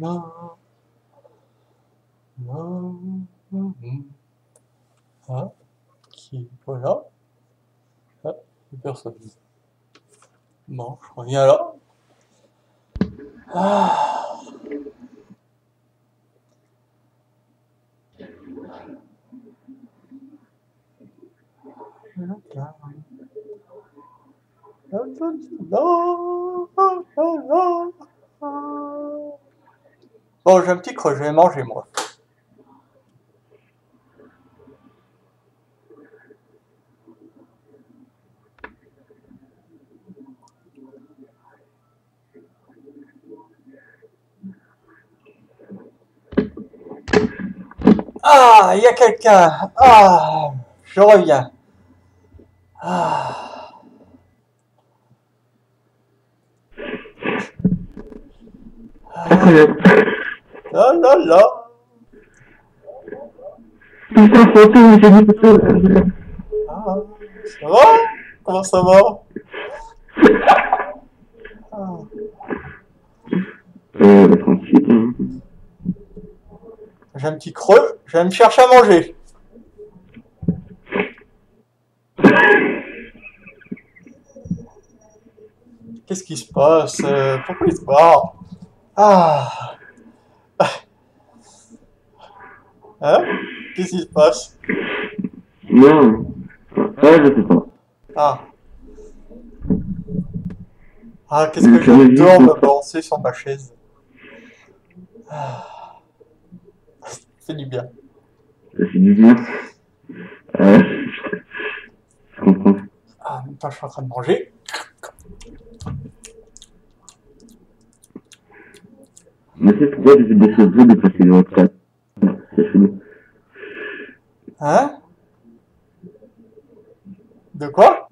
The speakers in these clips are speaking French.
Ah, qui voilà. Ah, personne. Bon, je reviens là. Ah. Bon, j'ai un petit creux, je vais manger moi. Ah, il y a quelqu'un. Ah, je reviens. Ah. Incroyable. J'ai dit ça. Ah, ça va? Comment ça va? Ah. Euh, tranquille. J'ai un petit creux, je vais me chercher à manger. Qu'est-ce qui se passe? Euh, Pourquoi il se barre? Ah Hein? Qu'est-ce qui se passe? Non. Ah, je sais pas. Ah Ah, qu'est-ce que vu me balancer sur ma chaise. Ah. C'est du bien. Fait du bien. Euh, je comprends. Ah, en même temps, je suis en train de manger. Mais c'est pourquoi j'ai des choses de passer dans le chat. C'est. Hein? De quoi?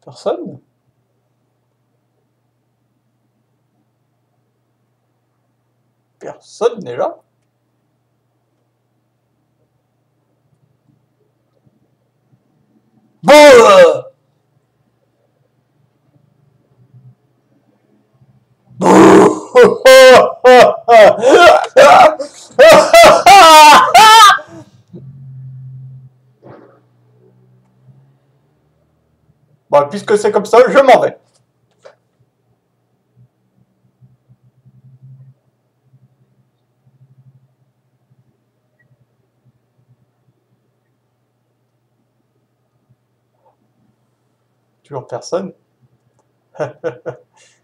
Personne? Personne n'est là? Bon Bon, puisque c'est comme ça, je m'en vais. Toujours personne.